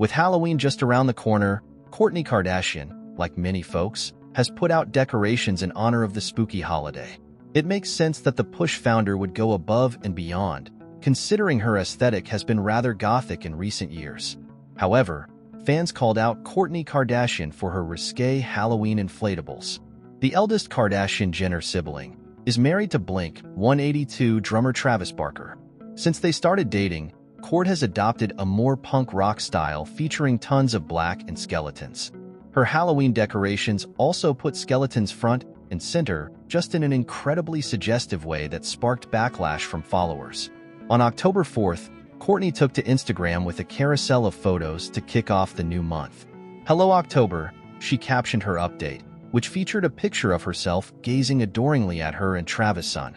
With Halloween just around the corner, Kourtney Kardashian, like many folks, has put out decorations in honor of the spooky holiday. It makes sense that the Poosh founder would go above and beyond, considering her aesthetic has been rather gothic in recent years. However, fans called out Kourtney Kardashian for her risque Halloween inflatables. The eldest Kardashian-Jenner sibling is married to Blink 182 drummer Travis Barker. Since they started dating, Kourt has adopted a more punk rock style featuring tons of black and skeletons. Her Halloween decorations also put skeletons front and center, just in an incredibly suggestive way that sparked backlash from followers. On October 4th, Kourtney took to Instagram with a carousel of photos to kick off the new month. Hello October, she captioned her update, which featured a picture of herself gazing adoringly at her and Travis' son,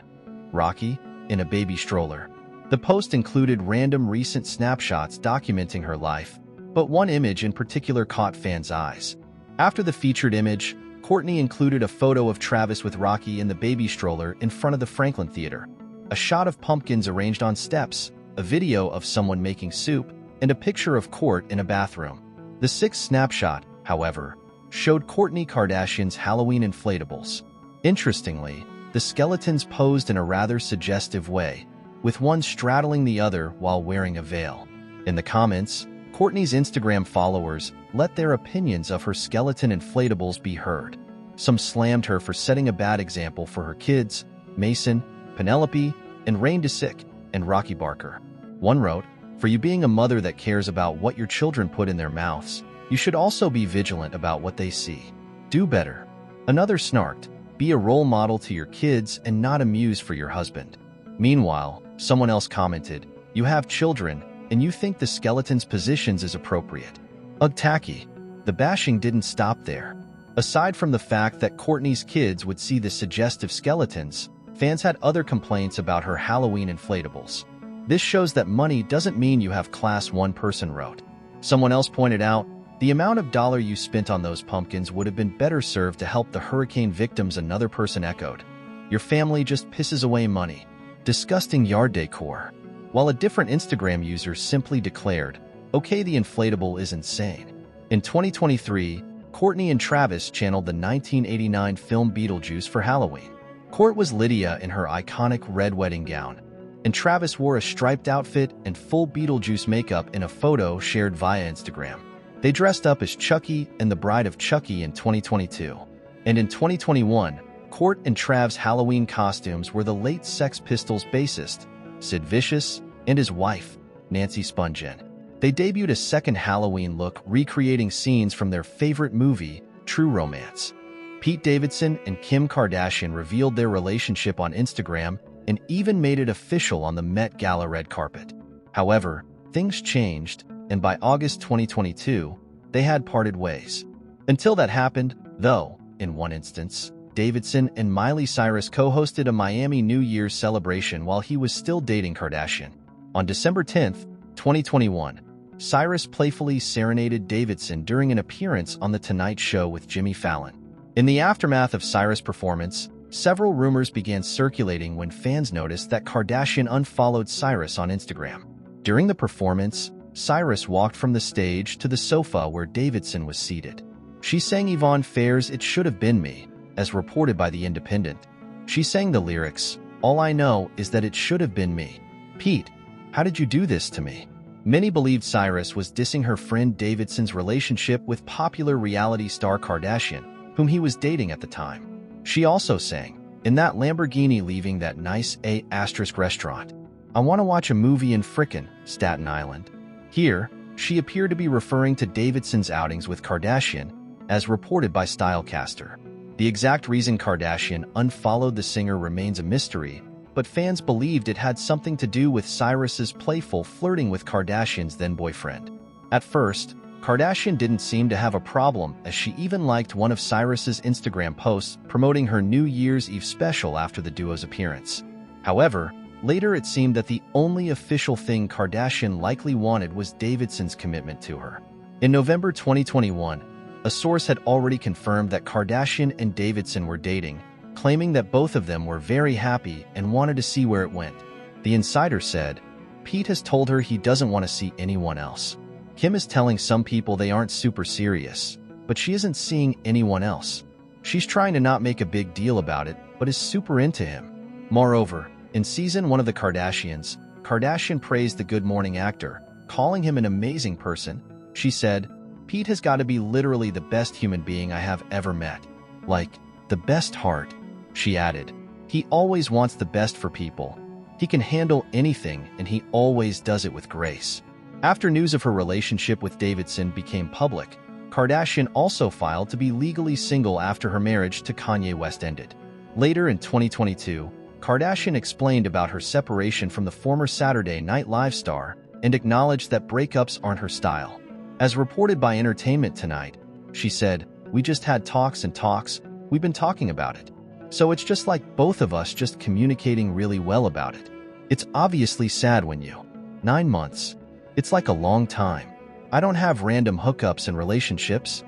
Rocky, in a baby stroller. The post included random recent snapshots documenting her life, but one image in particular caught fans' eyes. After the featured image, Kourtney included a photo of Travis with Rocky in the baby stroller in front of the Franklin Theater, a shot of pumpkins arranged on steps, a video of someone making soup, and a picture of Kourt in a bathroom. The sixth snapshot, however, showed Kourtney Kardashian's Halloween inflatables. Interestingly, the skeletons posed in a rather suggestive way, with one straddling the other while wearing a veil. In the comments, Kourtney's Instagram followers let their opinions of her skeleton inflatables be heard. Some slammed her for setting a bad example for her kids, Mason, Penelope, and Reign Disick, and Rocky Barker. One wrote, For you being a mother that cares about what your children put in their mouths, you should also be vigilant about what they see. Do better. Another snarked, Be a role model to your kids and not a muse for your husband. Meanwhile, someone else commented, You have children, and you think the skeleton's positions is appropriate. Ugh tacky. The bashing didn't stop there. Aside from the fact that Kourtney's kids would see the suggestive skeletons, fans had other complaints about her Halloween inflatables. This shows that money doesn't mean you have class one person wrote. Someone else pointed out, the amount of dollar you spent on those pumpkins would have been better served to help the hurricane victims another person echoed. Your family just pisses away money. Disgusting yard decor. While a different Instagram user simply declared, okay the inflatable is insane. In 2023, Kourtney and Travis channeled the 1989 film Beetlejuice for Halloween. Kourt was Lydia in her iconic red wedding gown, and Travis wore a striped outfit and full Beetlejuice makeup in a photo shared via Instagram. They dressed up as Chucky and the Bride of Chucky in 2022. And in 2021, Kourt and Trav's Halloween costumes were the late Sex Pistols bassist, Sid Vicious, and his wife, Nancy Spungen. They debuted a second Halloween look recreating scenes from their favorite movie, True Romance. Pete Davidson and Kim Kardashian revealed their relationship on Instagram and even made it official on the Met Gala red carpet. However, things changed, and by August 2022, they had parted ways. Until that happened, though, in one instance, Davidson and Miley Cyrus co-hosted a Miami New Year's celebration while he was still dating Kardashian. On December 10, 2021, Cyrus playfully serenaded Davidson during an appearance on The Tonight Show with Jimmy Fallon. In the aftermath of Cyrus' performance, several rumors began circulating when fans noticed that Kardashian unfollowed Cyrus on Instagram. During the performance, Cyrus walked from the stage to the sofa where Davidson was seated. She sang Yvonne Fair's It Should Have Been Me, as reported by The Independent. She sang the lyrics, All I know is that it should have been me. Pete, how did you do this to me? Many believed Cyrus was dissing her friend Davidson's relationship with popular reality star Kardashian, whom he was dating at the time. She also sang, in that Lamborghini leaving that nice A asterisk restaurant. I want to watch a movie in frickin' Staten Island. Here, she appeared to be referring to Davidson's outings with Kardashian, as reported by Stylecaster. The exact reason Kardashian unfollowed the singer remains a mystery, but fans believed it had something to do with Cyrus's playful flirting with Kardashian's then-boyfriend. At first, Kardashian didn't seem to have a problem as she even liked one of Cyrus's Instagram posts promoting her New Year's Eve special after the duo's appearance. However, later it seemed that the only official thing Kardashian likely wanted was Davidson's commitment to her. In November 2021, a source had already confirmed that Kardashian and Davidson were dating, claiming that both of them were very happy and wanted to see where it went. The insider said, Pete has told her he doesn't want to see anyone else. Kim is telling some people they aren't super serious, but she isn't seeing anyone else. She's trying to not make a big deal about it, but is super into him. Moreover, in season one of The Kardashians, Kardashian praised the Good Morning actor, calling him an amazing person. She said, Pete has got to be literally the best human being I have ever met. Like, the best heart. She added, he always wants the best for people. He can handle anything, and he always does it with grace. After news of her relationship with Davidson became public, Kardashian also filed to be legally single after her marriage to Kanye West ended. Later in 2022, Kardashian explained about her separation from the former Saturday Night Live star and acknowledged that breakups aren't her style. As reported by Entertainment Tonight, she said, We just had talks and talks, we've been talking about it. So it's just like both of us just communicating really well about it. It's obviously sad when you. Nine months. It's like a long time. I don't have random hookups and relationships.